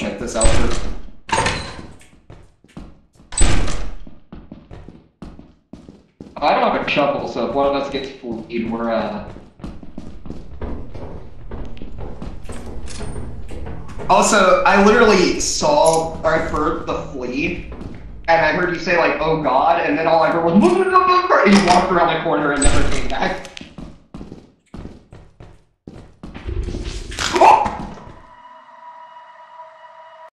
check this out first. I don't have a shovel, so if one of us gets fleed, we're uh. Also, I literally saw or I heard the flea, and I heard you say like "Oh God," and then all I heard was and you walked around the corner and never came back.